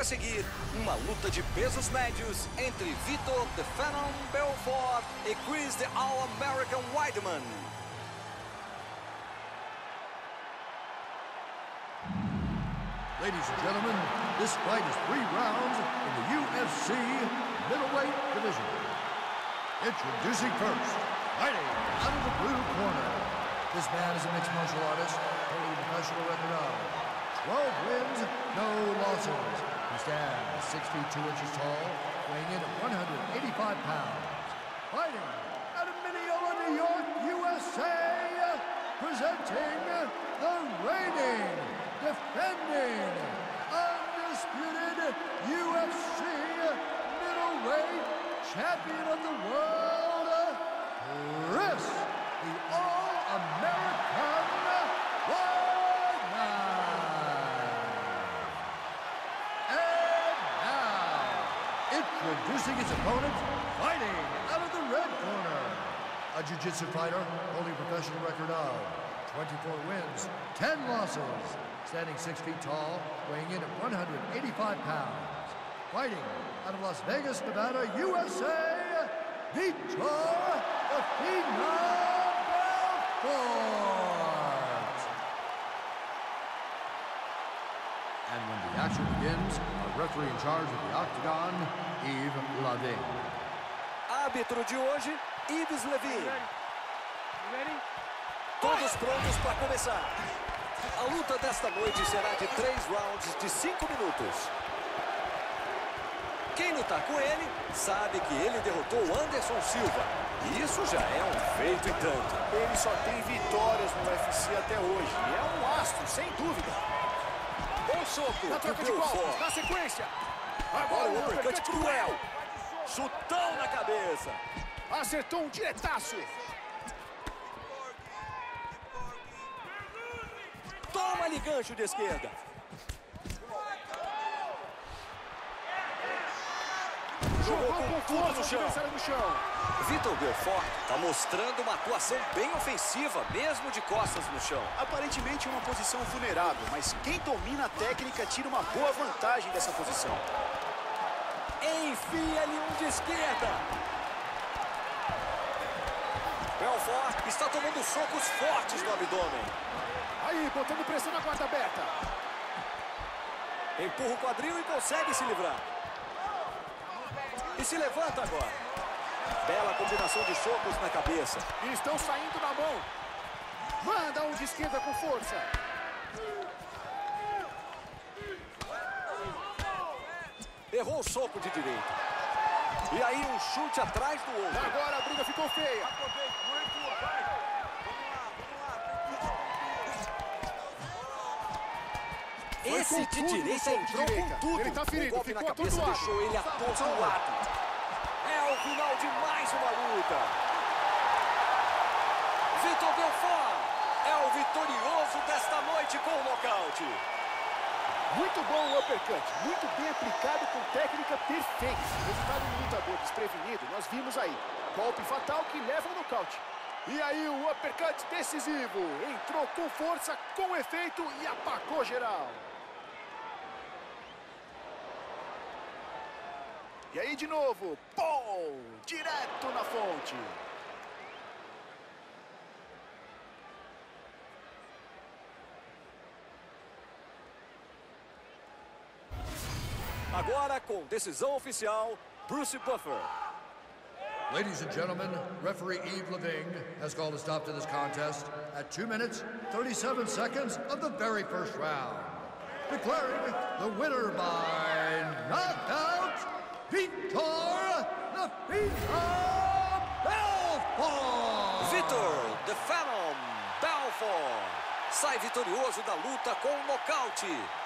a seguir, uma luta de pesos médios entre Vitor The Phenom Belfort e Chris The All-American Weidman. Ladies and gentlemen, this fight is three rounds in the UFC middleweight division. Introducing first, fighting out of the blue corner. This man is a mixed martial artist, holding a professional record of 12 wins, no losses. He stands 6 feet 2 inches tall, weighing in at 185 pounds. Fighting out of Mineola, New York, USA, presenting the reigning, defending, undisputed UFC middleweight champion of the world, Chris, now, introducing his opponent, fighting out of the red corner. A jiu-jitsu fighter holding a professional record of 24 wins, 10 losses, standing 6 feet tall, weighing in at 185 pounds. Fighting out of Las Vegas, Nevada, USA, Vitor the Belfort. And when the action begins, our referee in charge of the octagon, Yves Lavigne. Árbitro de hoje, Ives Levin. Todos prontos para começar. A luta desta noite será de três rounds de cinco minutos. Quem lutar com ele sabe que ele derrotou Anderson Silva. E isso já é um feito e tanto. Ele só tem vitórias no UFC até hoje. E é um astro, sem dúvida. Bom soco Na troca de golpes, na sequência. Agora o uppercut uppercut cruel. Chutão na cabeça. Acertou um diretaço. Toma-lhe gancho de esquerda. Jogou com tudo no chão. Vitor Belfort está mostrando uma atuação bem ofensiva, mesmo de costas no chão. Aparentemente é uma posição vulnerável, mas quem domina a técnica tira uma boa vantagem dessa posição. Enfia-lhe um de esquerda. Belfort está tomando socos fortes no abdômen. Aí, botando pressão na guarda aberta. Empurra o quadril e consegue se livrar. E se levanta agora. Bela combinação de socos na cabeça. E estão saindo na mão. Manda um de esquerda com força. Errou o soco de direita. E aí um chute atrás do outro. Agora a briga ficou feia. Esse de direita entrou direita. com tudo. Ele tá ferido, o golpe na ficou cabeça atordoado. deixou ele atordoado. É o final de mais uma luta. Vitor Belfort é o vitorioso desta noite com o nocaute. Muito bom o uppercut, muito bem aplicado com técnica perfeita. Resultado do lutador desprevenido, nós vimos aí. Golpe fatal que leva ao nocaute. E aí o uppercut decisivo. Entrou com força, com efeito e apagou geral. E aí de novo, pô, direto na fonte. Agora com decisão oficial, Bruce Buffer. Ladies and gentlemen, referee Eve Lavigne has called a stop to this contest at 2 minutes, 37 seconds of the very first round. Declaring the winner by knockout, Vitor the Phenom Belfort! Vitor The Phenom Belfort sai vitorioso da luta com o nocaute.